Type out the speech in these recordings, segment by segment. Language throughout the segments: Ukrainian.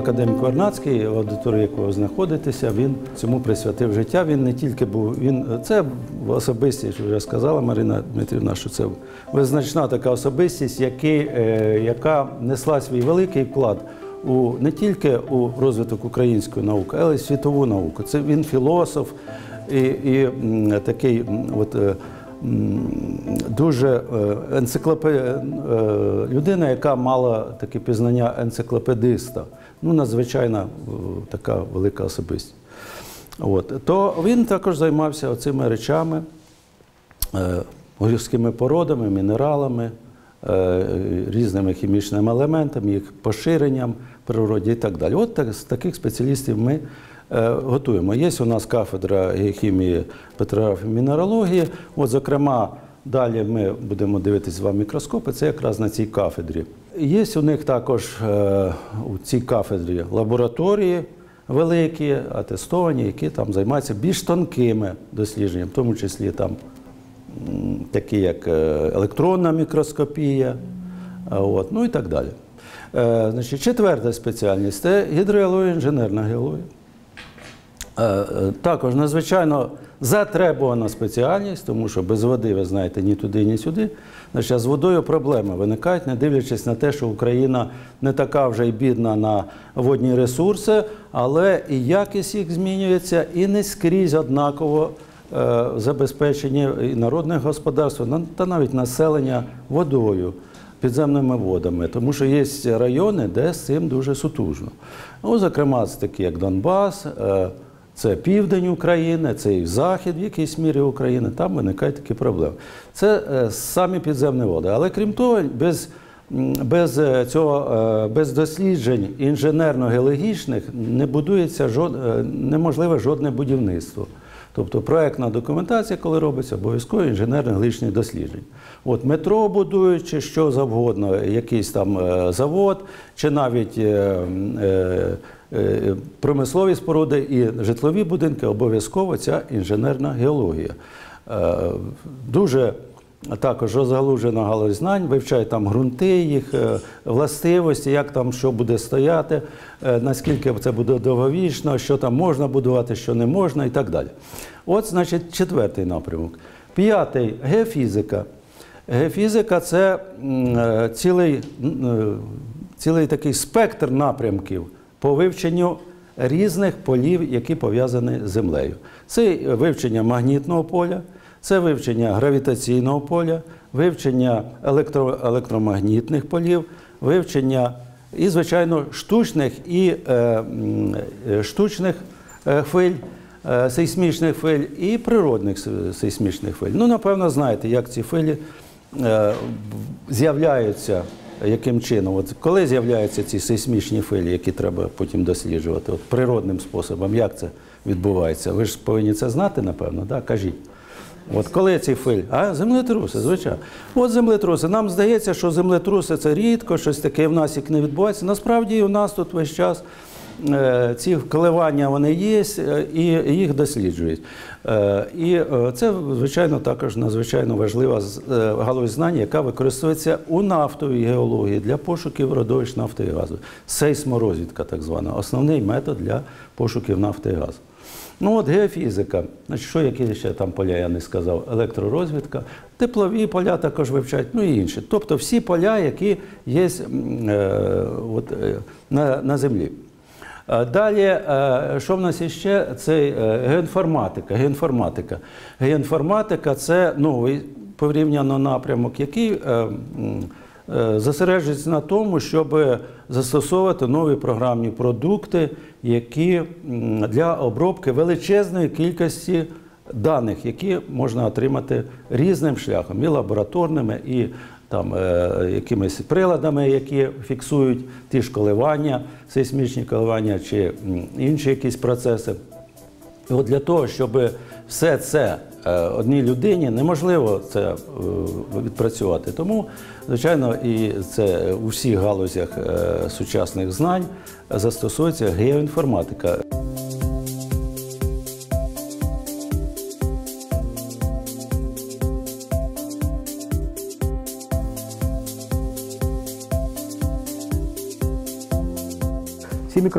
академік Вернацький, в аудиторії якого знаходитеся, він цьому присвятив життя. Він не тільки був, він це особистість, вже сказала Марина Дмитрівна, що це визначна така особистість, який, е, яка несла свій великий вклад у не тільки у розвиток української науки, але й світову науку. Це він філософ і, і такий от. е, Дуже е, енциклопе... людина, яка мала таке пізнання енциклопедиста, ну надзвичайно е, така велика особистість. От. То він також займався цими речами, е, гірськими породами, мінералами, е, різними хімічними елементами, їх поширенням в природі і так далі. От так, з таких спеціалістів ми е, готуємо. Є у нас кафедра геохімії, петрографії, мінералогії. От, зокрема, далі ми будемо дивитися з мікроскопи, це якраз на цій кафедрі. Є у них також е, у цій кафедрі лабораторії великі, атестовані, які там займаються більш тонкими дослідженнями, в тому числі там такі як е, електронна мікроскопія, от, ну і так далі. Е, Значить, четверта спеціальність це гідрогеологія, інженерна геологія. Також надзвичайно затребувана спеціальність, тому що без води, ви знаєте, ні туди, ні сюди. Значить, а з водою проблеми виникають, не дивлячись на те, що Україна не така вже й бідна на водні ресурси, але і якість їх змінюється, і не скрізь однаково е, забезпечені і народне господарство, на- та навіть населення водою підземними водами, тому що є райони, де з цим дуже сутужно. Ну, зокрема, це такі як Донбас, е, це південь України, це і захід в якійсь мірі України, там виникають такі проблеми. Це е, самі підземні води. Але крім того, без, без е, цього, е, без досліджень інженерно-геологічних не будується жод, неможливе жодне будівництво. Тобто проектна документація, коли робиться, обов'язково інженерно-геологічні дослідження. От метро будують, чи що завгодно, якийсь там завод, чи навіть промислові споруди і житлові будинки, обов'язково ця інженерна геологія. Е, Дуже також розгалужена галузь знань, вивчають там ґрунти, їх е, властивості, як там що буде стояти, е, наскільки це буде довговічно, що там можна будувати, що не можна і так далі. От, значить, четвертий напрямок. П'ятий геофізика. Геофізика це е, цілий, е, цілий такий спектр напрямків по вивченню різних полів, які пов'язані з землею. Це вивчення магнітного поля, це вивчення гравітаційного поля, вивчення електро, електромагнітних полів, вивчення і, звичайно, штучних і е, е, штучних е, хвиль, е, сейсмічних хвиль і природних се- сейсмічних хвиль. Ну, напевно, знаєте, як ці хвилі з'являються, яким чином. От коли з'являються ці сейсмічні филі, які треба потім досліджувати, от природним способом, як це відбувається? Ви ж повинні це знати, напевно, да? кажіть. От коли ці филь? А землетруси, звичайно. От землетруси. Нам здається, що землетруси це рідко, щось таке в нас як не відбувається. Насправді у нас тут весь час ці коливання вони є е, і їх досліджують. Е, І е, це, звичайно, також надзвичайно важлива е, галузь знань, яка використовується у нафтовій геології для пошуків родовищ нафти і газу. Сейсморозвідка, так звана, основний метод для пошуків нафти і газу. Ну от геофізика. Що які ще там поля я не сказав? Електророзвідка, теплові поля також вивчають, ну і інші. Тобто всі поля, які є е, от, е, на, на землі. Е, Далі, е, що в нас іще? Це е, геоінформатика. Геоінформатика. Геоінформатика це новий порівняно напрямок, який зосереджується на тому, щоб застосовувати нові програмні продукти, які для обробки величезної кількості даних, які можна отримати різним шляхом, і лабораторними, і там е, якимись приладами, які фіксують ті ж коливання, сейсмічні коливання чи інші якісь процеси. І от для того, щоб все це е, одній людині неможливо це е, відпрацювати. Тому, звичайно, і це у всіх галузях сучасних знань застосується геоінформатика.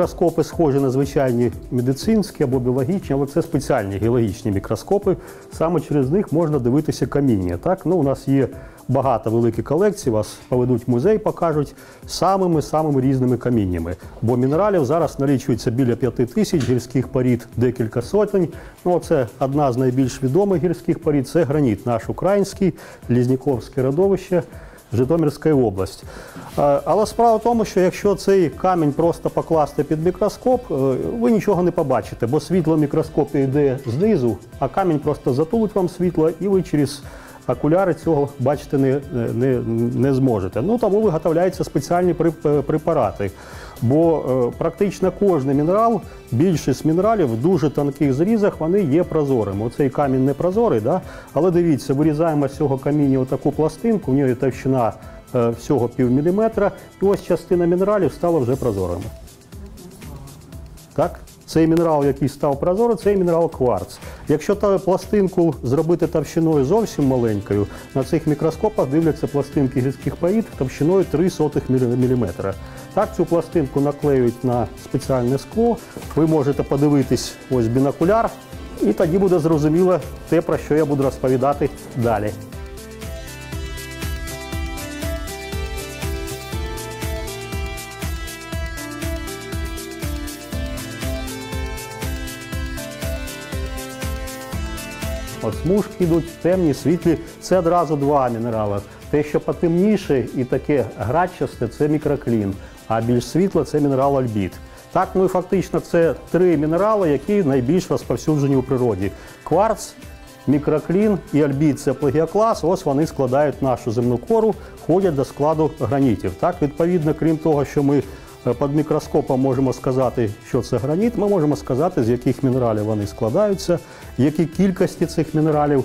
Мікроскопи схожі на звичайні медицинські або біологічні, але це спеціальні геологічні мікроскопи. Саме через них можна дивитися каміння. Так? Ну, у нас є багато великих колекцій, вас поведуть в музей, покажуть самими самими різними каміннями. Бо мінералів зараз налічується біля п'яти тисяч гірських порід, декілька сотень. Ну, це одна з найбільш відомих гірських порід це граніт, наш український, Лізніковське родовище. Житомирська область. Е, Але справа в тому, що якщо цей камінь просто покласти під мікроскоп, е, ви нічого не побачите, бо світло в мікроскопі йде знизу, а камінь просто затулить вам світло, і ви через окуляри цього бачити не, не, не зможете. Ну тому виготовляються спеціальні препарати. Бо е, практично кожен мінерал, більшість мінералів в дуже тонких зрізах вони є прозорими. Оцей камінь не прозорий, да? але дивіться, вирізаємо з цього каміння отаку пластинку, в нього товщина е, всього пів міліметра, і ось частина мінералів стала вже прозорими. Так? Цей мінерал, який став прозорий, цей мінерал кварц. Якщо та пластинку зробити товщиною зовсім маленькою, на цих мікроскопах дивляться пластинки гірських порід товщиною 0,03 мм. Так, цю пластинку наклеюють на спеціальне скло. Ви можете подивитись ось бінокуляр, і тоді буде зрозуміло те, про що я буду розповідати далі. От смужки йдуть темні, світлі. Це одразу два мінерали. Те, що потемніше і таке грачасте, це мікроклін, а більш світло це мінерал альбіт. Так, ну і фактично це три мінерали, які найбільш розповсюджені у природі: кварц, мікроклін і альбіт це плагіоклас. Ось вони складають нашу земну кору, входять до складу гранітів. Так, відповідно, крім того, що ми під мікроскопом можемо сказати, що це граніт, ми можемо сказати, з яких мінералів вони складаються, які кількості цих мінералів, е,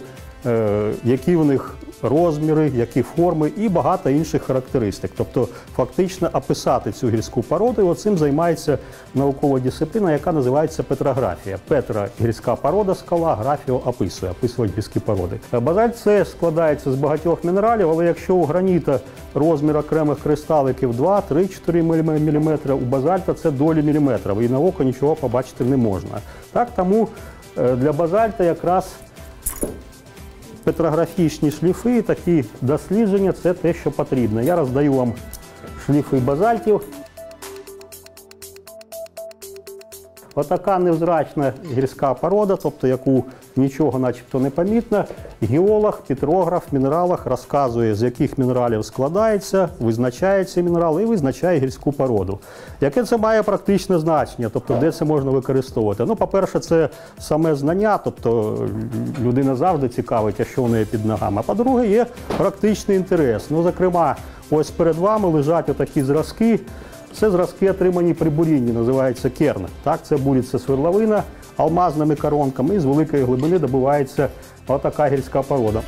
які в них розміри, які форми і багато інших характеристик. Тобто, фактично описати цю гірську породу, і оцим займається наукова дисципліна, яка називається петрографія. Петра гірська порода, скала, графіо описує, описують гірські породи. Е, Базальт це складається з багатьох мінералів, але якщо у граніта розмір окремих кристаликів 2, 3, 4 мм, у базальта це долі міліметра, і на око нічого побачити не можна. Так, тому е, для базальта якраз петрографічні шліфи, такі дослідження це те, що потрібно. Я роздаю вам шліфи базальтів. Отака невзрачна гірська порода, тобто яку нічого начебто не помітно. Геолог, петрограф мінералах розказує, з яких мінералів складається, визначає ці мінерали і визначає гірську породу. Яке це має практичне значення, тобто де це можна використовувати? Ну, по-перше, це саме знання, тобто людина завжди цікавить, а що в неї під ногами. А по-друге, є практичний інтерес. Ну, зокрема, ось перед вами лежать отакі зразки. Це зразки, отримані при бурінні, називається керн. Так, це буриться свердловина алмазними коронками і з великої глибини добувається отака гірська порода.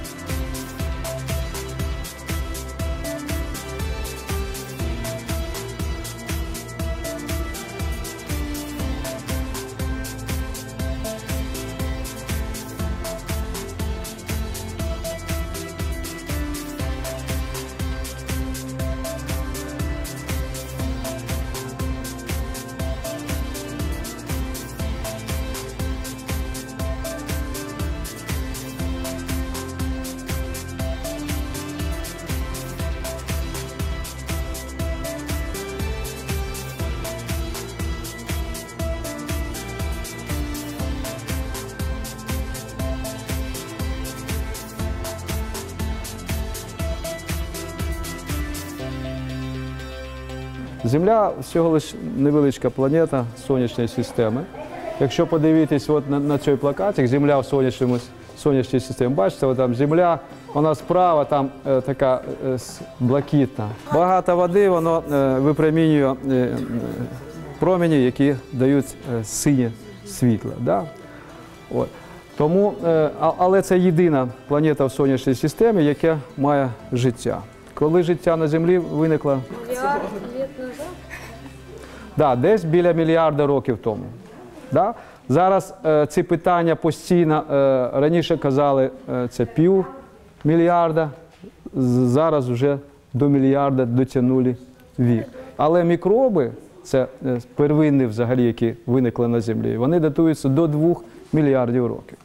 Земля всього лиш невеличка планета сонячної системи. Якщо подивитись от на, на цей плакатик, Земля в сонячному, сонячній системі, бачите, от там Земля, вона справа там е, така е, блакитна. Багато води, воно е, випромінює е, е, промені, які дають е, синє світло. Да? От. Тому, е, але це єдина планета в сонячній системі, яка має життя. Коли життя на Землі виникло Миллиард лет назад? Да, десь біля мільярда років тому. Да? Зараз е, ці питання постійно е, раніше казали, е, це пів мільярда, зараз вже до мільярда дотягнули вік. Але мікроби це е, первинні взагалі, які виникли на Землі, вони датуються до 2 мільярдів років.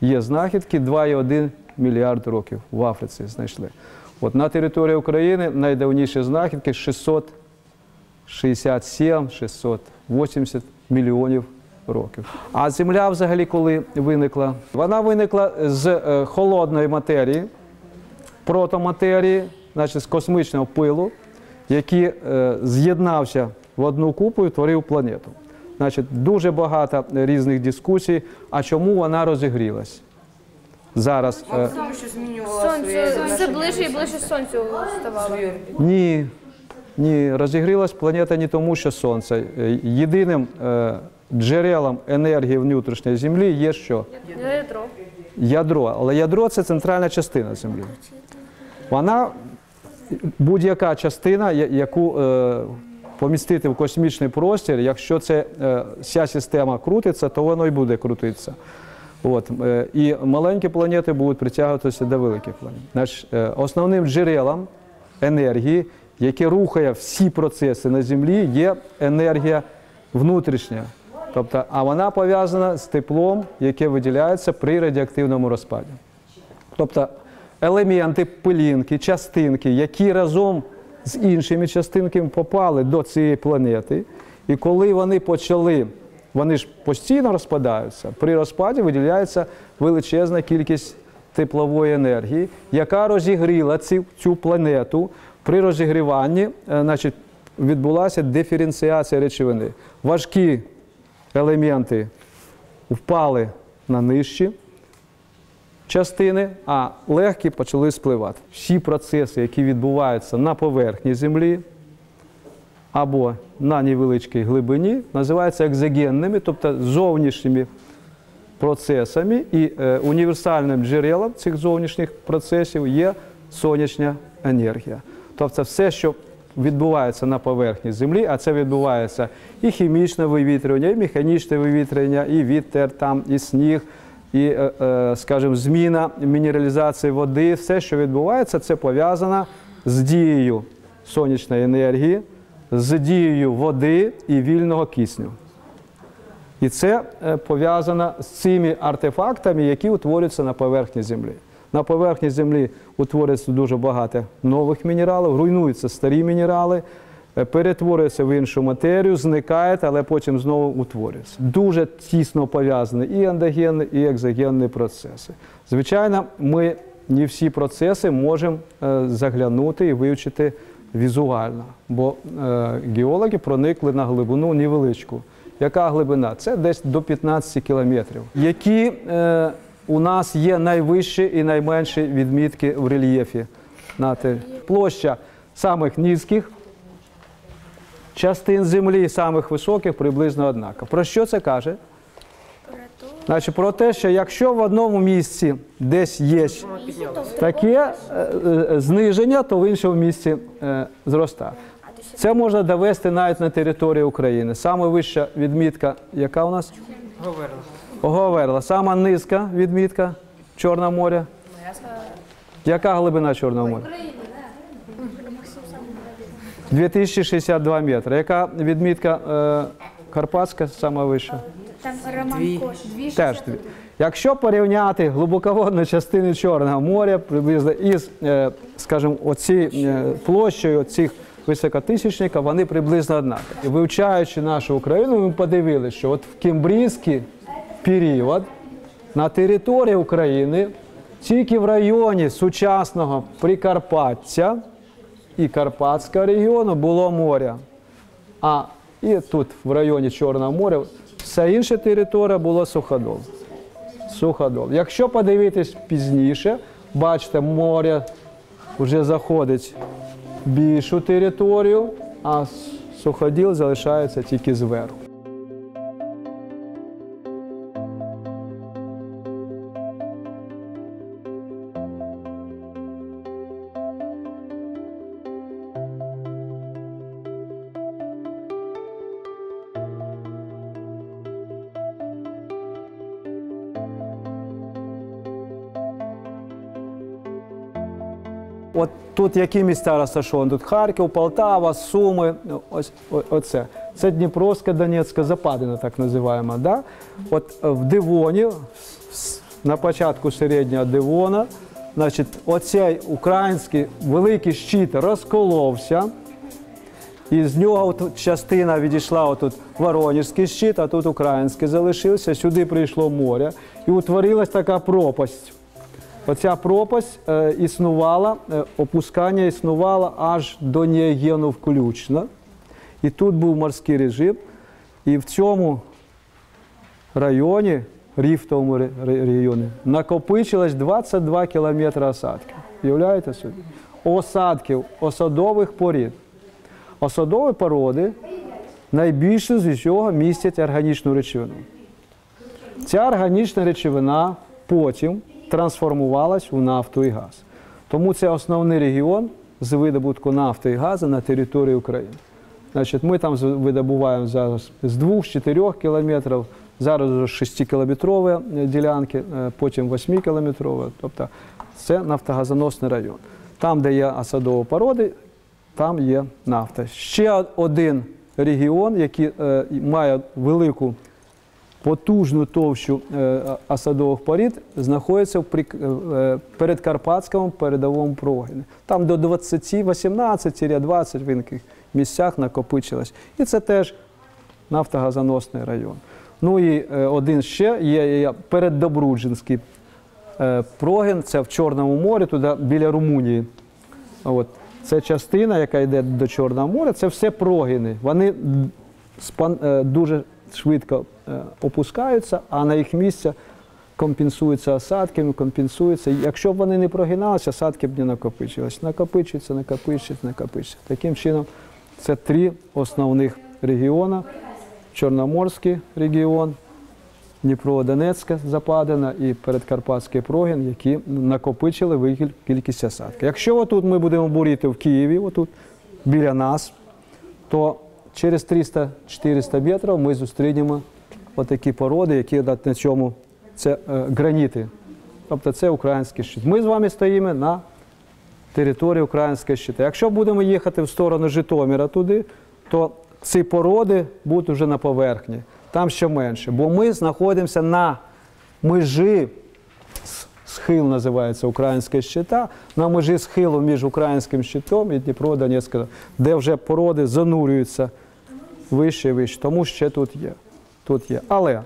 Є знахідки 2,1 мільярд років в Африці знайшли. От на території України найдавніші знахідки 667-680 мільйонів років. А Земля взагалі коли виникла? Вона виникла з е, холодної матерії, протоматерії, значить з космічного пилу, який е, з'єднався в одну купу і творив планету. Значить, дуже багато різних дискусій, а чому вона розігрілась. Зараз е, що змінювала своє все ближче і ближче сонцю ставало. ні, ні, розігрілась планета не тому, що Сонце. Е, Єдиним е, джерелом енергії внутрішньої Землі є що? Ядро. Ядро. Але ядро це центральна частина Землі. Вона будь-яка частина, яку е, помістити в космічний простір, якщо це е, вся система крутиться, то воно і буде крутитися. От, е, і маленькі планети будуть притягуватися до великих планет. Значить, е, основним джерелом енергії, яке рухає всі процеси на Землі, є енергія внутрішня. Тобто, а вона пов'язана з теплом, яке виділяється при радіоактивному розпаді. Тобто елементи, пилінки, частинки, які разом з іншими частинками попали до цієї планети, і коли вони почали, вони ж постійно розпадаються, при розпаді виділяється величезна кількість теплової енергії, яка розігріла ці, цю планету. При розігріванні е, значить, відбулася диференціація речовини. Важкі елементи впали на нижчі, частини, а легкі почали спливати. Всі процеси, які відбуваються на поверхні Землі або на невеличкій глибині, називаються екзогенними, тобто зовнішніми процесами, і е, універсальним джерелом цих зовнішніх процесів є сонячна енергія. Тобто все, що відбувається на поверхні Землі, а це відбувається і хімічне вивітрювання, і механічне вивітрювання, і вітер, там, і сніг, і, е, е, скажімо, зміна мінералізації води, все, що відбувається, це пов'язано з дією сонячної енергії, з дією води і вільного кисню. І це е, пов'язано з цими артефактами, які утворюються на поверхні Землі. На поверхні Землі утворюється дуже багато нових мінералів, руйнуються старі мінерали, е, перетворюються в іншу матерію, зникають, але потім знову утворюються. Дуже тісно пов'язані і ендогенні, і екзогенні процеси. Звичайно, ми не всі процеси можемо е, заглянути і вивчити візуально, бо е, геологи проникли на глибину невеличку. Яка глибина? Це десь до 15 кілометрів. Які е, у нас є найвищі і найменші відмітки в рельєфі? Знаєте, площа самих низьких частин землі, самих високих приблизно однакова. Про що це каже? Значить, про те, що якщо в одному місці десь є таке е, е, зниження, то в іншому місці е, зростає. Це можна довести навіть на території України. Саме вища відмітка, яка у нас? говорила. Оговерла. Сама низька відмітка Чорного моря. Яка глибина Чорного моря? 2062 метри. Яка відмітка Карпатська, сама вища? Там Роман Кош. Теж дві. Якщо порівняти глибоководну частину Чорного моря приблизно із, е, скажімо, оці е, площею цих високотисячників, вони приблизно однакові. І Вивчаючи нашу Україну, ми подивилися, що от в кембрійський період на території України тільки в районі сучасного Прикарпаття і Карпатського регіону було море. А і тут, в районі Чорного моря, вся інша територія була суходол. Суходол. Якщо подивитись пізніше, бачите, море вже заходить в більшу територію, а суходіл залишається тільки зверху. От тут які міста розташовані? Тут Харків, Полтава, Суми. Ось оце. це Дніпровська Донецька западина, так називаємо. Да? От в Дивоні, на початку середнього Дивона, значить, оцей український великий щит розколовся. І з нього от частина відійшла отут Воронежський щит, а тут український залишився. Сюди прийшло море і утворилась така пропасть. Оця пропасть е, існувала, е, опускання існувало аж до Неогену включно. І тут був морський режим. І в цьому районі, ріфтовому районі, накопичилось 22 кілометри осадків. Уявляєте собі? Осадків, осадових порід. Осадові породи найбільше з усього містять органічну речовину. Ця органічна речовина потім трансформувалась у нафту і газ. Тому це основний регіон з видобутку нафти і газу на території України. Значить, ми там видобуваємо зараз з 2-4 кілометрів, зараз вже 6-кілометрові е, ділянки, е, потім 8-кілометрові. Тобто це нафтогазоносний район. Там, де є осадові породи, там є нафта. Ще один регіон, який е, має велику потужну товщу е, осадових порід знаходиться в е, передкарпатському передовому прогині. Там до 20, 18-20 в інших місцях накопичилось. І це теж нафтогазоносний район. Ну і е, один ще є, переддобруджинський е, прогін, це в Чорному морі, туди біля Румунії. От. Це частина, яка йде до Чорного моря, це все прогини. Вони е, дуже швидко е, опускаються, а на їх місце компенсуються осадками, компенсуються. Якщо б вони не прогиналися, осадки б не накопичились. Накопичуються, накопичуються, накопичуються. Таким чином, це три основних регіони. Чорноморський регіон, Дніпро-Донецька западина і передкарпатський прогін, які накопичили велику кількість осадки. Якщо отут ми будемо буріти в Києві, отут біля нас, то через 300-400 метрів ми зустрінемо отакі породи, які на цьому це е, граніти. Тобто це український щит. Ми з вами стоїмо на території українського щита. Якщо будемо їхати в сторону Житомира туди, то ці породи будуть вже на поверхні. Там ще менше. Бо ми знаходимося на межі, схил називається українського щита, на межі схилу між українським щитом і Дніпро Донецьким, де вже породи занурюються вище і вище. Тому ще тут є. Тут є. Але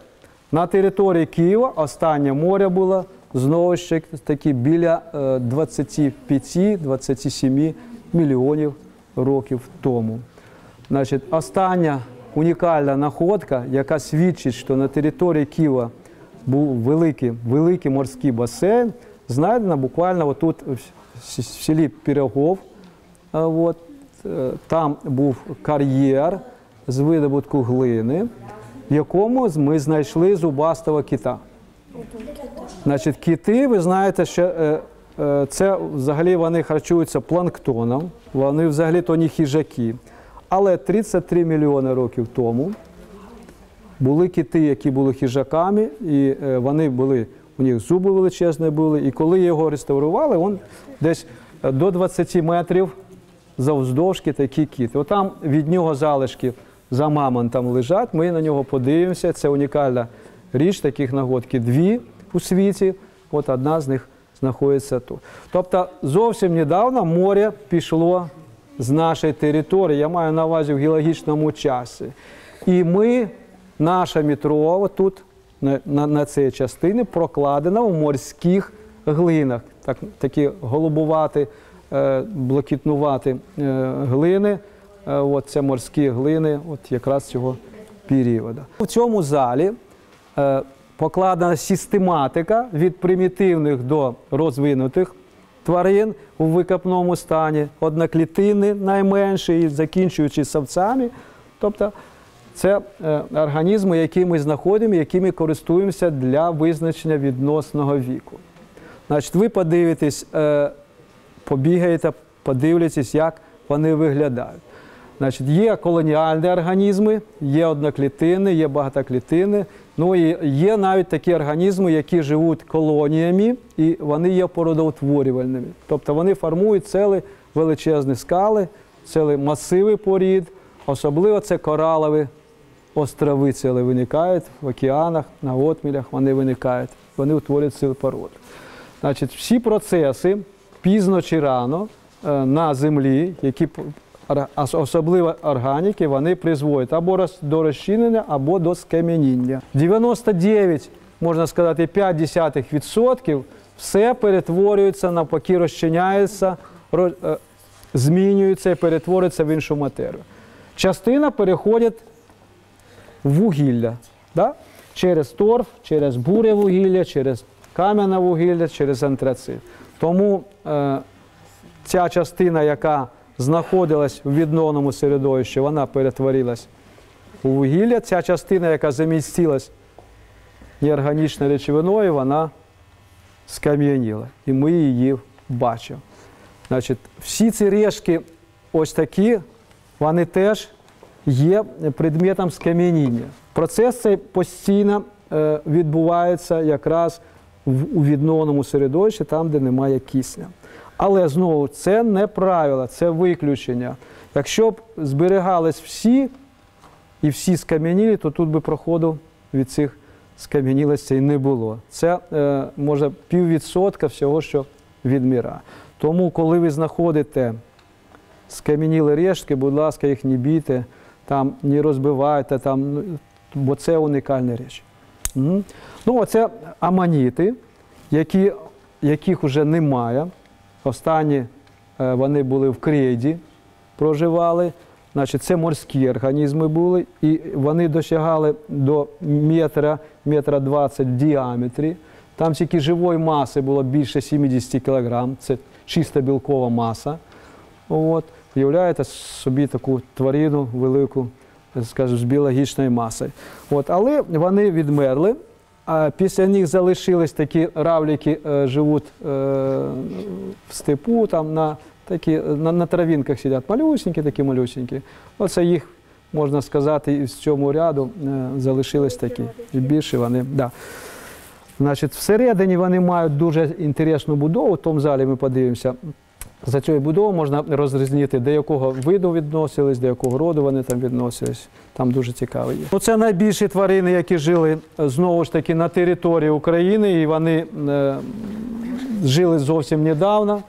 на території Києва останнє море було знову ж таки біля е, 25-27 мільйонів років тому. Значить, остання унікальна находка, яка свідчить, що на території Києва був великий, великий морський басейн, знайдена буквально отут в селі Пірогов. От, е, там був кар'єр з видобутку глини, в якому ми знайшли зубастого кита. Значить, кити, ви знаєте, що е, е, це взагалі вони харчуються планктоном, вони взагалі то не хижаки. Але 33 мільйони років тому були кити, які були хижаками, і е, вони були, у них зуби величезні були. І коли його реставрували, він десь до 20 метрів завздовжки такі кіт. Отам від нього залишки за мамонтом лежать. Ми на нього подивимося. Це унікальна річ, таких нагодки дві у світі. От одна з них знаходиться тут. Тобто зовсім недавно море пішло з нашої території. Я маю на увазі в геологічному часі. І ми, наше метро, тут на, на, на цій частині прокладено в морських глинах. Так, такі голубуваті, е, блакитнуваті е, глини. Е, це морські глини, от якраз цього періоду. В цьому залі е, покладена систематика від примітивних до розвинутих тварин у викопному стані, одноклітини найменші, закінчуючи савцями. Тобто це е, організми, які ми знаходимо, якими користуємося для визначення відносного віку. Значить, ви подивитесь, побігаєте, подивитесь, як вони виглядають. Значить, є колоніальні організми, є одноклітини, є багатоклітини. Ну і є навіть такі організми, які живуть колоніями, і вони є породоутворювальними. Тобто вони формують цілі величезні скали, цілі масиви порід. особливо це коралові острови цілі виникають в океанах, на отмілях вони виникають, вони утворюють цілу породу. Значить, всі процеси пізно чи рано е, на землі, які особливо органіки, вони призводять або до розчинення, або до скам'яніння. 99, можна сказати, 0,5% все перетворюється, навпаки, розчиняється, е, змінюється і перетворюється в іншу матерію. Частина переходить в вугілля. Да? Через торф, через буре вугілля, через кам'яне вугілля, через антрацит. Тому е, ця частина, яка знаходилась в відновленому середовищі, вона перетворилась у вугілля. Ця частина, яка замістилась неорганічною речовиною, вона скам'яніла. І ми її бачимо. Значить, всі ці решки, ось такі, вони теж є предметом скам'яніння. Процес цей постійно е, відбувається якраз у відновленому середовищі, там, де немає кисня. Але знову це не правило, це виключення. Якщо б зберігались всі і всі скам'янілі, то тут би проходу від цих скам'янілостей не було. Це е, може піввідсотка всього, що відмірає. Тому, коли ви знаходите скам'яніли рештки, будь ласка, їх не бійте, там не розбивайте, там, ну, бо це унікальні речі. Мгм. Ну, оце аманіти, які, яких вже немає. Останні е, вони були в крейді, проживали. Значить, це морські організми були, і вони досягали до метра, метра 20 в діаметрі. Там тільки живої маси було більше 70 кг, це чиста білкова маса. От, уявляєте собі таку тварину велику, скажімо, з біологічною масою. От, але вони відмерли. А після них залишились такі равліки, е, живуть е, в степу, там на, такі, на, на травінках сидять малюсенькі, такі малюсенькі. Оце їх, можна сказати, із цьому ряду е, залишились такі. І більше вони. Да. Значить, всередині вони мають дуже інтересну будову. В тому залі ми подивимося. За цією будовою можна розрізнити, до якого виду відносились, до якого роду вони там відносились. Там дуже цікаво є. Ну, це найбільші тварини, які жили знову ж таки на території України, і вони е, жили зовсім недавно.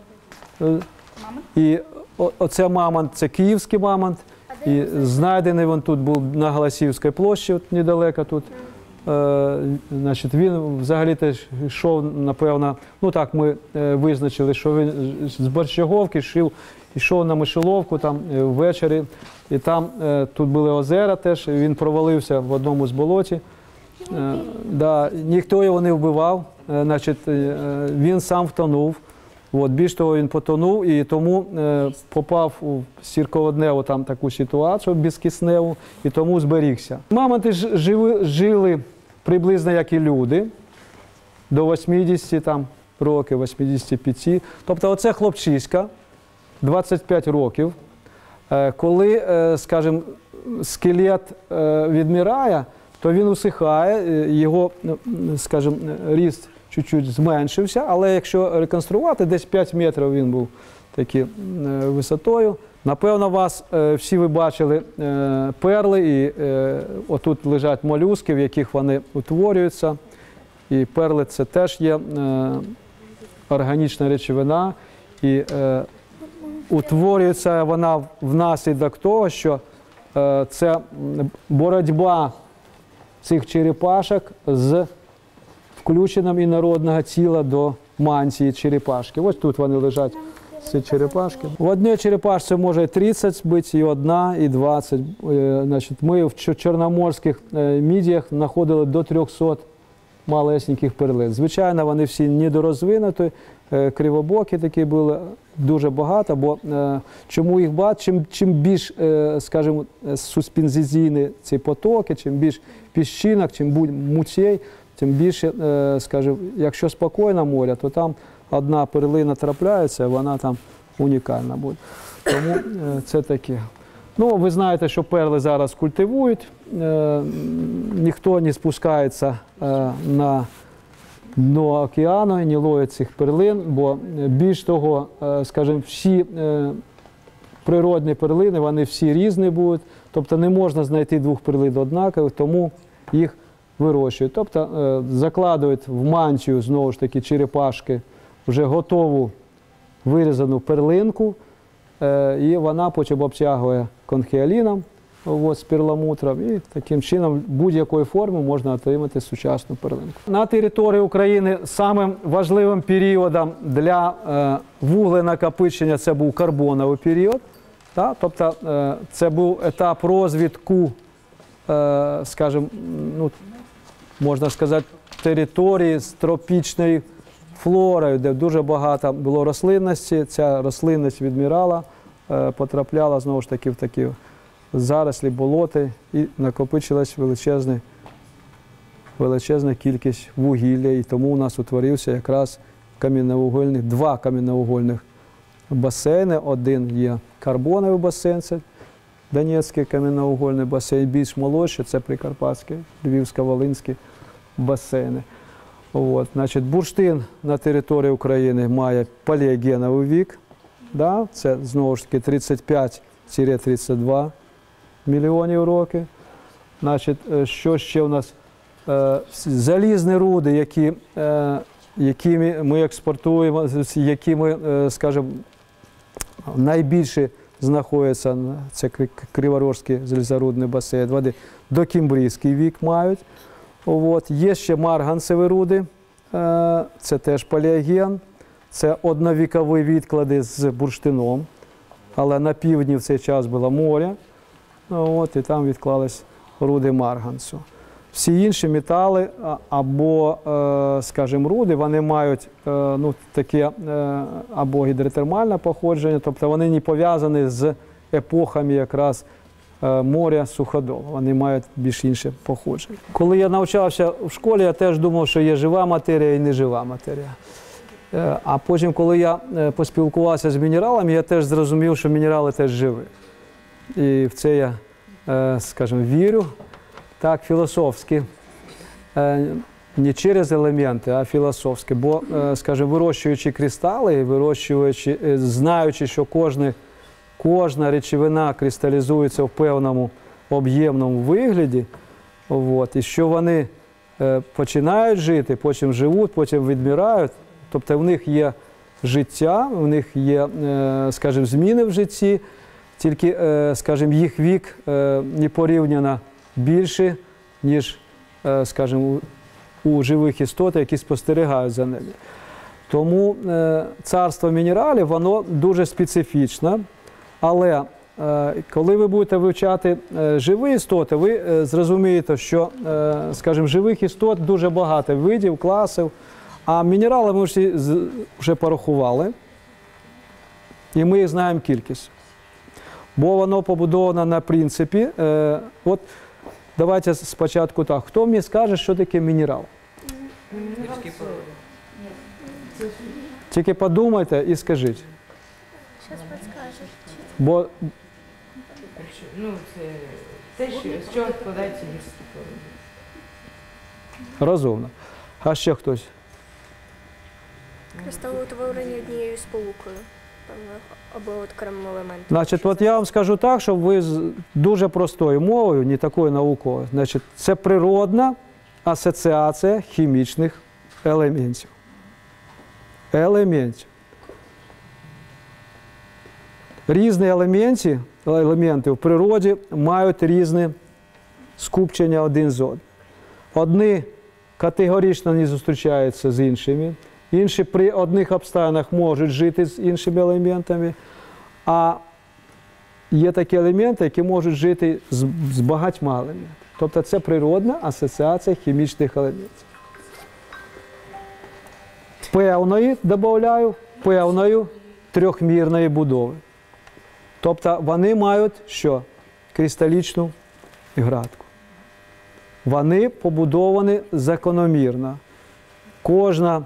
Е, І оце мамонт, це київський мамонт. І знайдений він тут був на Голосіївській площі, от недалеко тут. Е, значить, він взагалі теж йшов, напевно, ну так ми е, визначили, що він з Борщаговки йшов, йшов на мишеловку там е, ввечері, і там тут були озера теж, він провалився в одному з болоті. Да, ніхто його не вбивав, значить, він сам втонув. От, більш того, він потонув і тому е, попав у сірководневу там таку ситуацію безкисневу і тому зберігся. Мамонти ж живи, жили приблизно як і люди, до 80 там, років, 85. Тобто оце хлопчиська, 25 років. Е, Коли, е, скажімо, скелет е, відмирає, то він усихає, е, його, ну, скажімо, ріст чуть-чуть зменшився, але якщо реконструвати, десь 5 метрів він був такий е, висотою. Напевно, вас е, всі ви бачили е, перли, і отут лежать молюски, в яких вони утворюються. І перли це теж є органічна речовина. І утворюється вона внаслідок того, що це боротьба цих черепашок з включенням інородного тіла до мантії черепашки. Ось тут вони лежать, ці черепашки. В одній черепашці може 30 бути, і одна, і 20. Е, Значить, ми в чорноморських е, мідіях знаходили до 300 малесеньких перлин. Звичайно, вони всі недорозвинуті, е, кривобокі такі були, дуже багато, бо чому їх багато, чим, чим більш, скажімо, суспензиційні ці потоки, чим більш піщинок, чим будь муцей, тим більше, е, скажімо, якщо спокійне море, то там одна перлина трапляється, вона там унікальна буде. Тому е, це таке. Ну, ви знаєте, що перли зараз культивують, е, ніхто не спускається на дно океану не ловить цих перлин, бо більш того, скажімо, всі природні перлини, вони всі різні будуть. Тобто не можна знайти двох перлин однакових, тому їх вирощують. Тобто е, закладують в мантію знову ж таки черепашки вже готову вирізану перлинку, е, і вона потім обтягує конхіаліном з перламутром, і таким чином будь-якої форми можна отримати сучасну перлинку. На території України самим важливим періодом для е, вугленакопичення це був карбоновий період. Тобто це був етап розвитку, е, скажімо, ну, можна сказати, території з тропічною флорою, де дуже багато було рослинності. Ця рослинність відмірала, е, потрапляла знову ж таки в такі зарослі, болоти і накопичилась величезна, величезна кількість вугілля. І тому у нас утворився якраз кам'яновугольних, два кам'яновугольних басейни. Один є карбоновий басейн, це Донецький кам'яновугольний басейн, більш молодший, це Прикарпатський, Львівсько-Волинський басейни. От, значить, бурштин на території України має палеогеновий вік. Да? Це знову ж таки 35-32 мільйонів років. Значить, е, що ще у нас? Е, Залізні руди, які, е, які ми- експортуємо, які ми, скажімо, найбільше знаходяться це Криворожський залізорудний басейн, вони докімбрійський вік мають. От. Є ще марганцеві руди, е, це теж палеоген, це одновікові відклади з бурштином, але на півдні в цей час було море, от, і там відклались руди марганцю. Всі інші метали або, е, скажімо, руди, вони мають е, ну, таке е, або гідротермальне походження, тобто вони не пов'язані з епохами якраз моря суходолу. Вони мають більш інше походження. Коли я навчався в школі, я теж думав, що є жива матерія і нежива матерія. А потім, коли я поспілкувався з мінералами, я теж зрозумів, що мінерали теж живі. І в це я, скажімо, вірю так філософськи. Е, Не через елементи, а філософськи. Бо, е, скажімо, вирощуючи кристали, вирощуючи, е, знаючи, що кожне, кожна речовина кристалізується в певному об'ємному вигляді, от, і що вони починають жити, потім живуть, потім відмирають. Тобто в них є життя, в них є, скажімо, зміни в житті, тільки, скажімо, їх вік не порівняно більше, ніж, е, скажімо, у- живих істот, які спостерігають за ними. Тому е, царство мінералів воно дуже специфічне, але е, коли ви будете вивчати живі істоти, ви зрозумієте, що, скажімо, живих істот дуже багато видів, класів, а мінерали ми всі вже порахували, і ми їх знаємо кількість. Бо воно побудовано на принципі. От давайте спочатку так. Хто мені скаже, що таке мінерал? Тільки подумайте і скажіть. Зараз підскажуть. Бо Ну, це те, що, з чого складається гірські породи. розумно. А ще хтось? Кристалоутворені однією сполукою, певно, Або окремим елементом. Значить, от я вам скажу так, щоб ви з дуже простою мовою, не такою науковою. Значить, це природна асоціація хімічних елементів. Елементів. Різні елементи, елементи в природі мають різне скупчення один з одним. Одні категорично не зустрічаються з іншими, інші при одних обставинах можуть жити з іншими елементами, а є такі елементи, які можуть жити з, з багатьма елементами. Тобто це природна асоціація хімічних елементів. Певної, додаю, певної трьохмірної будови. Тобто вони мають що? Кристалічну градку. Вони побудовані закономірно. Кожна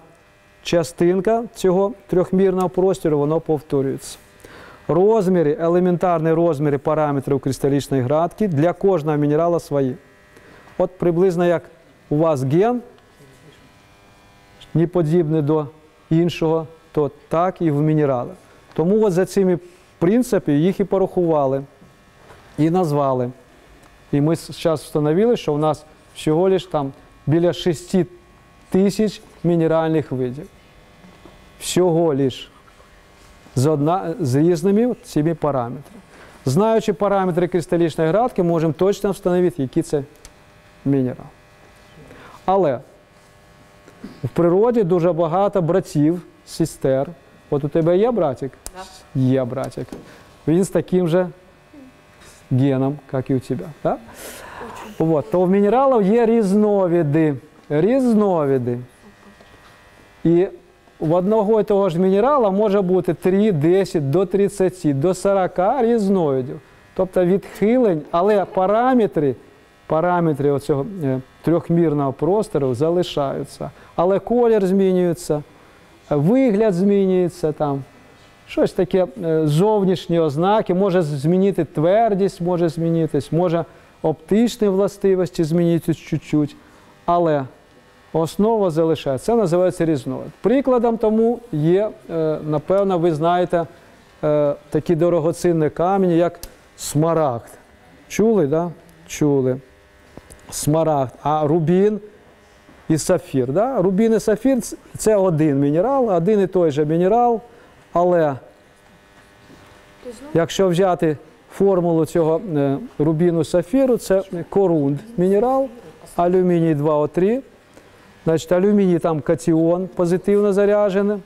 частинка цього трьохмірного простору воно повторюється. Розміри, елементарні розміри параметрів кристалічної градки для кожного мінерала свої. От приблизно як у вас ген не подібний до іншого, то так і в мінералах. Тому от за цими принципі, їх і порахували, і назвали. І ми зараз встановили, що у нас всього лиш там біля 6 тисяч мінеральних видів. Всього лиш з, одна, з різними цими параметрами. Знаючи параметри кристалічної градки, можемо точно встановити, який це мінерал. Але в природі дуже багато братів, сестер. От у тебе є братик? Є братик. Він з таким же геном, як і у тебе. Так? От, то в мінералів є різновиди. Різновиди. І в одного і того ж мінерала може бути 3, 10, до 30, до 40 різновидів. Тобто відхилень, але параметри, параметри оцього е, трьохмірного простору залишаються. Але колір змінюється, вигляд змінюється там. Щось таке е, зовнішні ознаки, може змінити твердість, може змінитись, може оптичні властивості змінитись чуть-чуть. Але основа залишається. Це називається різновид. Прикладом тому є, е, напевно, ви знаєте е, такі дорогоцінні камені, як смарагд. Чули, да? Чули. Смарагд. А рубін і сафір. Да? Рубін і сафір це один мінерал, один і той же мінерал, але якщо взяти формулу цього е, рубіну сафіру, це корунд мінерал, алюміній 2О3. Значить, алюміній там катіон позитивно заряджений.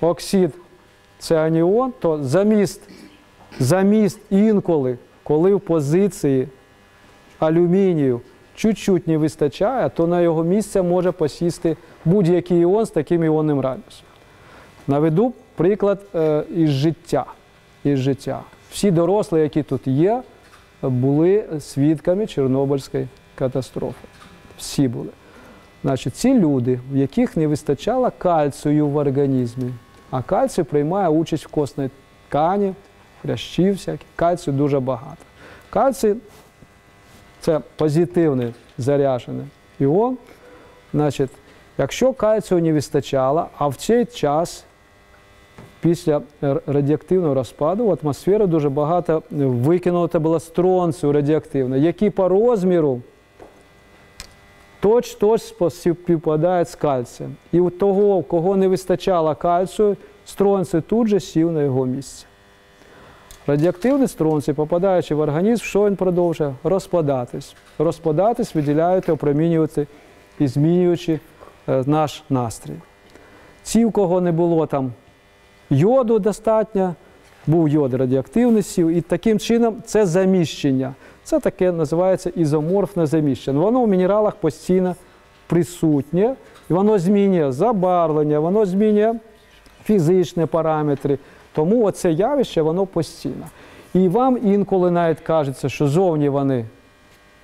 Оксид це аніон, то заміст, заміст інколи, коли в позиції алюмінію чуть-чуть не вистачає, то на його місце може посісти будь-який іон з таким іонним радіусом. Наведу приклад е, із життя. Із життя. Всі дорослі, які тут є, були свідками Чорнобильської катастрофи. Всі були. Значить, ці люди, в яких не вистачало кальцію в організмі, а кальцій приймає участь в костній ткані, хрящів всяких, кальцію дуже багато. Кальцій це позитивний заряджений іон. Значить, якщо кальцію не вистачало, а в цей час після радіоактивного розпаду в атмосферу дуже багато викинуто було стронцію радіоактивного, який по розміру точ-точ співпадає з кальцієм. І у того, кого не вистачало кальцію, стронцій тут же сів на його місце. Радіоактивний стронцій, попадаючи в організм, що він продовжує? Розпадатись. Розпадатись, виділяючи, опромінювати і змінюючи е, наш настрій. Ті, у кого не було там йоду достатньо, був йод радіоактивний сів, і таким чином це заміщення. Це таке називається ізоморфне заміщення. Воно в мінералах постійно присутнє, і воно змінює забарвлення, воно змінює фізичні параметри. Тому оце явище воно постійно. І вам інколи навіть кажеться, що зовні вони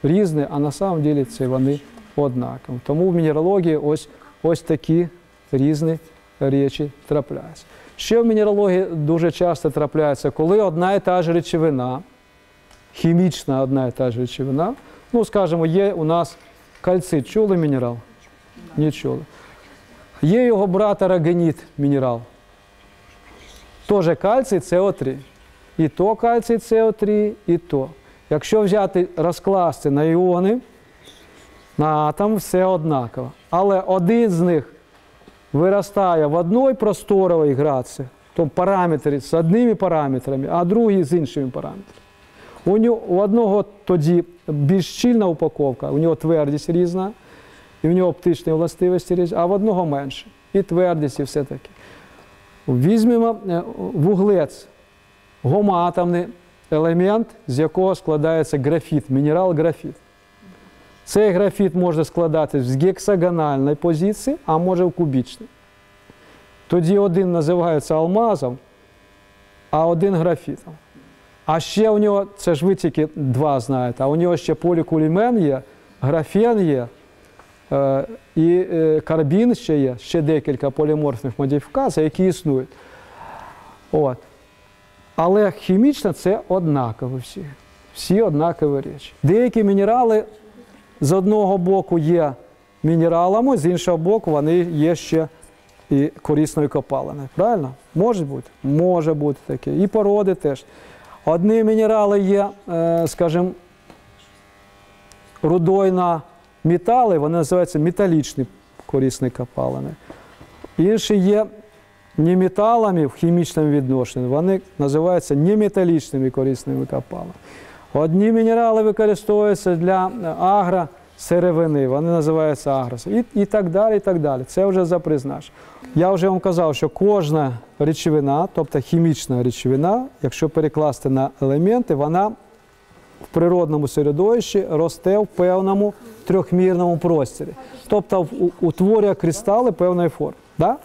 різні, а на самом деле це вони однакові. Тому в мінералогії ось, ось такі різні речі трапляються. Ще в мінералогії дуже часто трапляється, коли одна і та ж речовина, хімічна одна і та ж речовина, ну, скажімо, є у нас кальцит. Чули мінерал? Не чули. Є його брат арагоніт мінерал. Теж кальцій СО3. І то кальцій СО3, і то. Якщо взяти, розкласти на іони, на атом все однаково. Але один з них виростає в одній просторовій граці, то параметри з одними параметрами, а другий з іншими параметрами. У, нього, у одного тоді більш щільна упаковка, у нього твердість різна, і в нього оптичні властивості різні, а в одного менше. І твердість, і все таке. Візьмемо е, вуглець, гомоатомний елемент, з якого складається графіт, мінерал графіт. Цей графіт може складатись з гексагональної позиції, а може в кубічній. Тоді один називається алмазом, а один графітом. А ще у нього, це ж ви тільки два знаєте, а у нього ще полікулімен є, графен є, е, і е, карбін ще є, ще декілька поліморфних модифікацій, які існують. От. Але хімічно це однакові всі. Всі однакові речі. Деякі мінерали з одного боку є мінералами, з іншого боку, вони є ще і корисної копалини. Правильно? Може бути? Може бути таке. І породи теж. Одні мінерали є, е, скажімо, рудой на метали, вони називаються металічні корисні копалини. Інші є не металами в хімічному відношенні, вони називаються неметалічними корисними копалинами. Одні мінерали використовуються для агросировини, вони називаються агрос. І, і так далі, і так далі. Це вже за. Я вже вам казав, що кожна речовина, тобто хімічна речовина, якщо перекласти на елементи, вона в природному середовищі росте в певному трьохмірному просторі. Тобто утворює кристали певної форми. Да?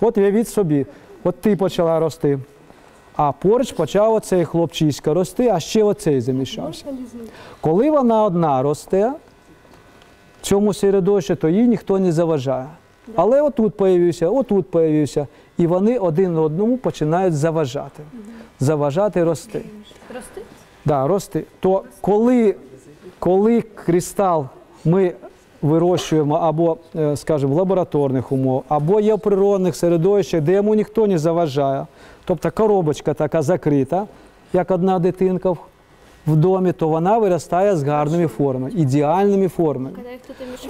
От уявіть собі, от ти почала рости, а поруч почав оцей хлопчиська рости, а ще оцей замішався. Коли вона одна росте, цьому середовищі, то їй ніхто не заважає. Але отут появився, отут появився, і вони один одному починають заважати. Заважати рости. Рости? Да, рости. То коли, коли кристал ми вирощуємо або, е, скажімо, в лабораторних умовах, або є в природних середовищах, де йому ніхто не заважає, тобто коробочка така закрита, як одна дитинка в- в домі, то вона виростає з гарними формами, ідеальними формами.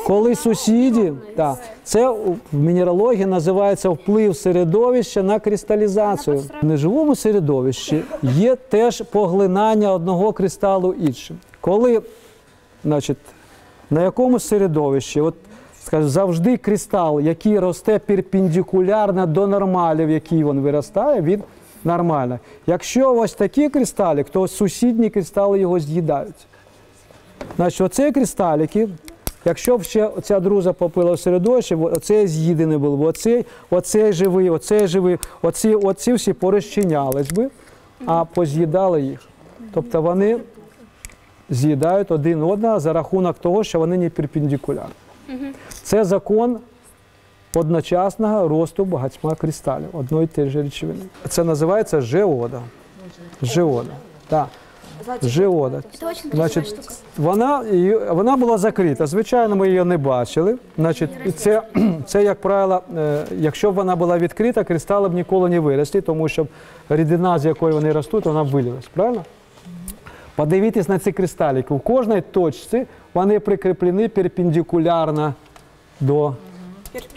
Коли сусіді, да, це в мінералогії називається вплив середовища на кристалізацію. В неживому середовищі є теж поглинання одного кристалу іншим. Коли, значить, на якомусь середовищі, от скажу, завжди кристал, який росте перпендикулярно до нормалів, який він виростає, він нормально. Якщо ось такі кристалик, то сусідні кристали його з'їдають. Значить, оці кристалики, якщо б ще ця друза попила в середовище, оцей з'їдений був, оцей, оцей живий, оцей живий, оці, оці всі порозчинялись би, а поз'їдали їх. Тобто вони з'їдають один одного за рахунок того, що вони не перпендикулярні. Це закон одночасного росту багатьма кристалів одної і тієї ж речовини. Це називається жеода. Жеода. Так. Жеода. Значить, вона, вона була закрита. Звичайно, ми її не бачили. Значить, це, це, як правило, е, якщо б вона була відкрита, кристали б ніколи не виросли, тому що рідина, з якої вони ростуть, вона б вилилась. Правильно? Подивіться на ці кристалики. У кожній точці вони прикріплені перпендикулярно до,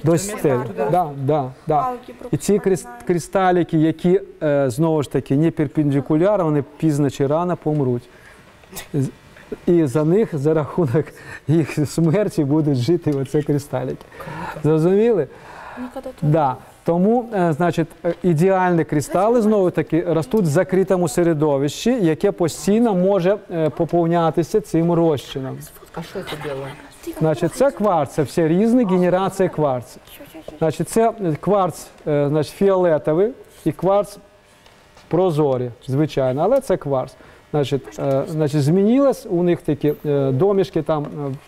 до стелі. Да, да, да. І ці крис- кристалики, які е, знову ж таки не перпендикулярно, вони пізно чи рано помруть. І за них, за рахунок їх смерті, будуть жити оці кристалики. Зрозуміли? Да. Тому, е, значить, е, ідеальні кристали знову таки ростуть в закритому середовищі, яке постійно може поповнятися цим розчином. А що це біле? Значить, це кварц, це все різні генерації кварцу. Значить, це кварц е, значить, фіолетовий і кварц прозорий, звичайно, але це кварц. Значить, е, значить, змінилось у них такі е, домішки там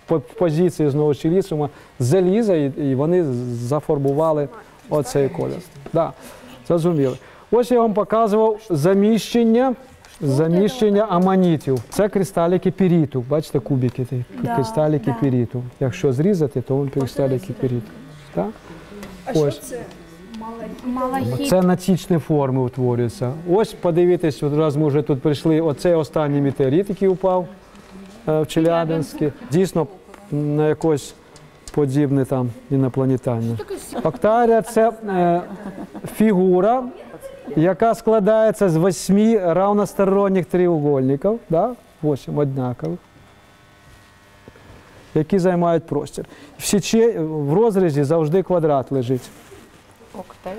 в позиції знову ж лісума заліза, і, вони зафарбували оцей колір. Да, зрозуміли. Ось я вам показував заміщення. Заміщення аманітів. Це кристалики піріту. Бачите, кубики, ті, кристалики піріту. Якщо зрізати, то він кристалики піріту. Так? Ось. Малахіт. Це націчні форми утворюються. Ось подивіться, от раз ми вже тут прийшли, оцей останній метеорит, який упав е, в Челябинське. Дійсно, на якось подібне там інопланетарне. Октарія це е, фігура, яка складається з восьми равносторонніх треугольників, да? восім однакових, які займають простір. В, січе, в розрізі завжди квадрат лежить.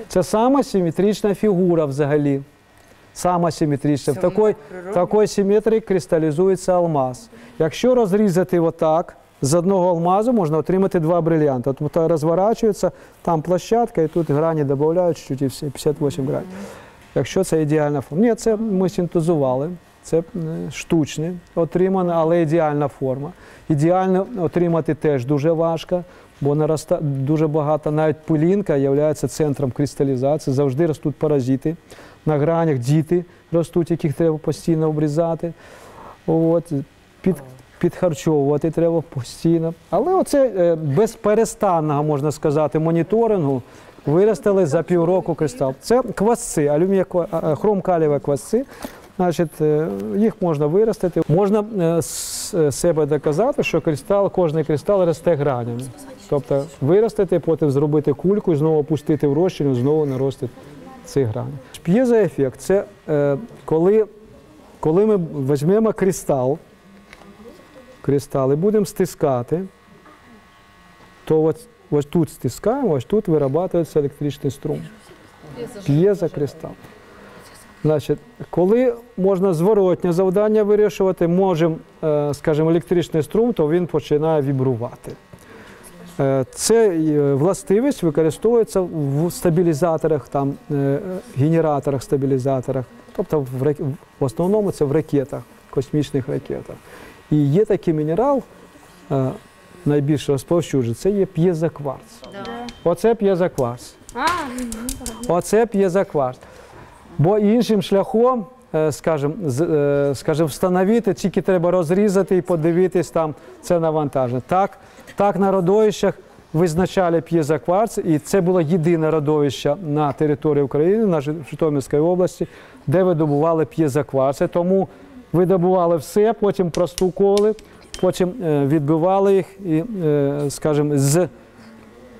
Це сама симетрична фігура взагалі. Сама симетрична. В такій, в симетрії кристалізується алмаз. Якщо розрізати отак, з одного алмазу можна отримати два брильянти. Тобто розворачується, там площадка, і тут грані додають чуть і все, 58 гранів. Якщо це ідеальна форма. Ні, це ми синтезували. Це е, штучне отримане, але ідеальна форма. Ідеально отримати теж дуже важко, бо нароста дуже багато, навіть пилінка є центром кристалізації. Завжди ростуть паразити. На гранях діти ростуть, яких треба постійно обрізати. От, під, підхарчовувати треба постійно. Але оце е, без перестанного, можна сказати, моніторингу виростили за півроку кристал. Це квасці, алюмія, хром калієва квасці. Значить, е, їх можна виростити. Можна е, з е, себе доказати, що кристал, кожний кристал росте гранями. Тобто виростити, потім зробити кульку і знову опустити в розчин, знову наростить ці грані. П'єзоефект – це е, коли, коли ми візьмемо кристал, кристал і будемо стискати, то ось, ось тут стискаємо, ось тут вирабатується електричний струм. П'єзокристал. Значить, коли можна зворотнє завдання вирішувати, можемо, е, скажімо, електричний струм, то він починає вібрувати. Е, Це е, властивість використовується в стабілізаторах, там, генераторах, стабілізаторах, тобто в основному це в ракетах, космічних ракетах. І є такий мінерал, е, найбільш розповсюджений, це є п'єзокварц. Оце п'єзокварц. Оце п'єзокварц. Бо іншим шляхом, е, скажімо, е, скажімо, встановити, тільки треба розрізати і подивитись там це навантаження. Так, так на родовищах визначали п'єзокварц, і це було єдине родовище на території України, на Жи- Житомирській області, де видобували п'єзокварци. Тому видобували все, потім простукували, потім е, відбивали їх і, е, скажімо, з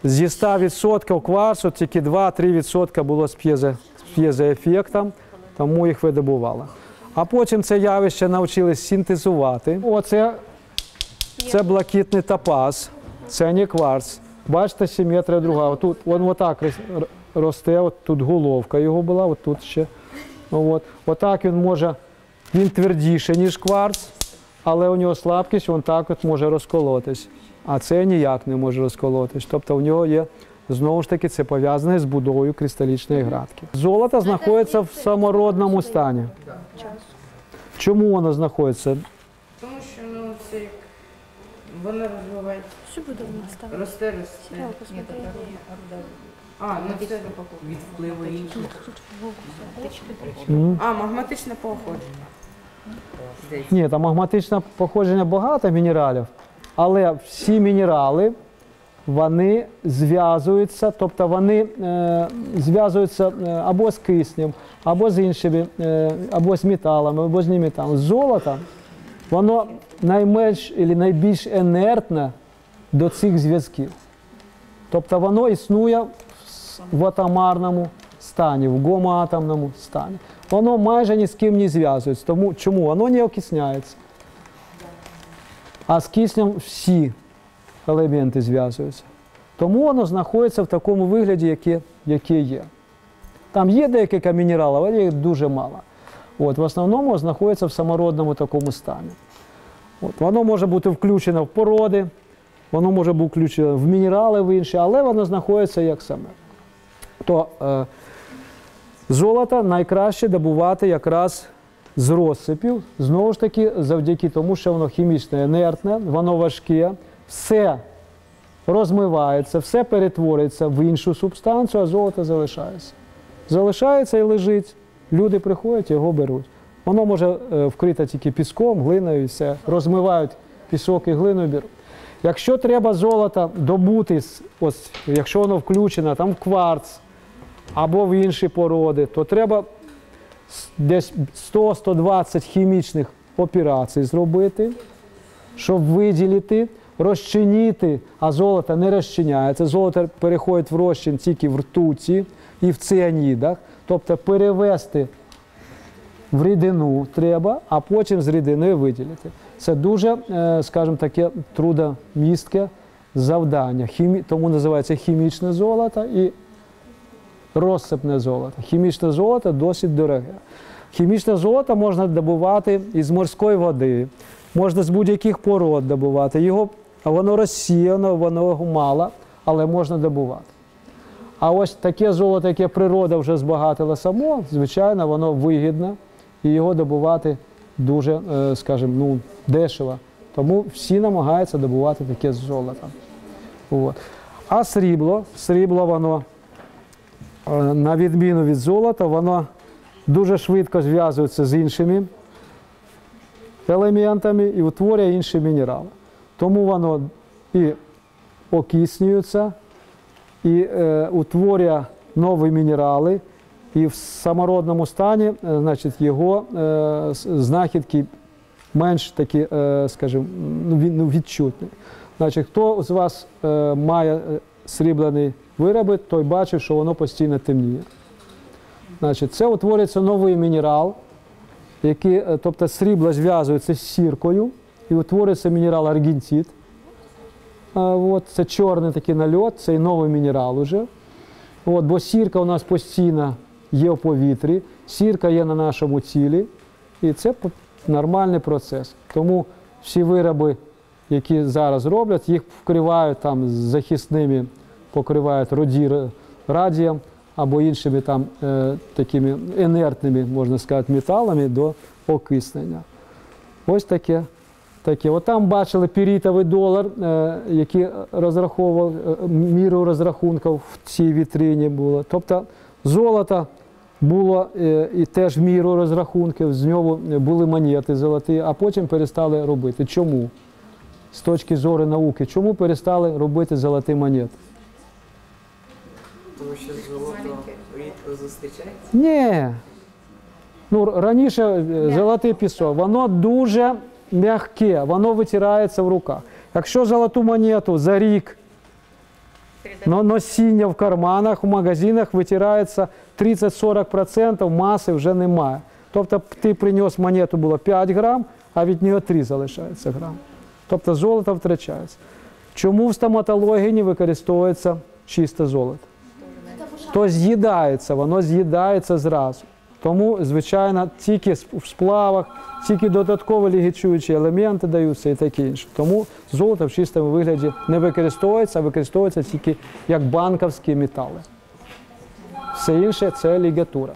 зі 100% кварцу тільки 2-3% було з п'єзо- з п'єзоефектом, тому їх видобували. А потім це явище навчились синтезувати. Оце це блакитний топаз, це не кварц. Бачите, симетрія друга. Тут він отак росте, от тут головка його була, от тут ще. От. Отак він може, він твердіше, ніж кварц, але у нього слабкість, він так от може розколотись. А це ніяк не може розколотись. Тобто у нього є, знову ж таки, це пов'язане з будовою кристалічної градки. Золото знаходиться в самородному стані. Чому воно знаходиться? Тому що ну це як воно розвивається. Що буде в нас там? Росте, росте. А, ну це від впливу інших. А, магматичне походження. Ні, там магматичне походження багато мінералів, але всі мінерали вони зв'язуються, тобто вони е, зв'язуються е, або з киснем, або з іншими, е, або з металами, або з неметалами. Золото, воно найменш і найбільш інертне до цих зв'язків. Тобто воно існує в атомарному стані, в гомоатомному стані. Воно майже ні з ким не зв'язується. Тому чому воно не окисняється? А з киснем всі елементи зв'язуються. Тому воно знаходиться в такому вигляді, яке, є. Там є декілька мінералів, але їх дуже мало. От, в основному знаходиться в самородному такому стані. От, воно може бути включено в породи, воно може бути включено в мінерали в інші, але воно знаходиться як саме. То е, золото найкраще добувати якраз з розсипів, знову ж таки, завдяки тому, що воно хімічно інертне, воно важке, все розмивається, все перетворюється в іншу субстанцію, а золото залишається. Залишається і лежить. Люди приходять, його беруть. Воно може е, вкрите тільки піском, глиною і все. Розмивають пісок і глину беруть. Якщо треба золото добути, ось, якщо воно включено там кварц або в інші породи, то треба десь 100-120 хімічних операцій зробити, щоб виділити, розчинити, а золото не розчиняється. Золото переходить в розчин тільки в ртуті і в ціанідах, тобто перевести в рідину треба, а потім з рідиною виділити. Це дуже, е, скажімо, таке трудомістке завдання. Тому називається хімічне золото і розсипне золото. Хімічне золото досить дороге. Хімічне золото можна добувати із морської води, можна з будь-яких пород добувати. Його, воно розсіяно, воно мало, але можна добувати. А ось таке золото, яке природа вже збагатила само, звичайно, воно вигідне і його добувати дуже, е, скажімо, ну, дешево. Тому всі намагаються добувати таке золото. От. А срібло, срібло воно, на відміну від золота, воно дуже швидко зв'язується з іншими елементами і утворює інші мінерали. Тому воно і окиснюється, і е, утворює нові мінерали. І в самородному стані, е, значить, його е, знахідки менш такі, е, скажімо, ну, ну, відчутні. Значить, хто з вас е, має е, срібляні вироби, той бачив, що воно постійно темніє. Значить, це утворюється новий мінерал, який, е, тобто срібло зв'язується з сіркою і утворюється мінерал аргентит. От, це чорний такий нальот, це новий мінерал уже. От, бо сірка у нас постійно є в повітрі, сірка є на нашому тілі, і це нормальний процес. Тому всі вироби, які зараз роблять, їх вкривають там захисними, покривають роді радієм або іншими там е, такими інертними, можна сказати, металами до окиснення. Ось таке. Таке. От там бачили пірітовий долар, е, який розраховував е, міру розрахунків в цій вітрині було. Тобто золото було і теж міру розрахунків, з нього були монети золоті, а потім перестали робити. Чому? З точки зору науки, чому перестали робити золоті монети? Тому що золото рідко зустрічається. Ні. Ну, раніше е, золотий пісок, воно дуже м'яке, воно витирається в руках. Якщо золоту монету за рік но носіння в карманах, в магазинах витирається 30-40% маси вже немає. Тобто ти приніс монету було 5 грам, а від нього 3 залишається грам. Тобто золото втрачається. Чому в стоматології не використовується чисте золото? То з'їдається, воно з'їдається зразу. Тому, звичайно, тільки в сплавах, тільки додаткові лігічуючі елементи даються і таке інше. Тому золото в чистому вигляді не використовується, а використовується тільки як банківські метали. Все інше це лігатура.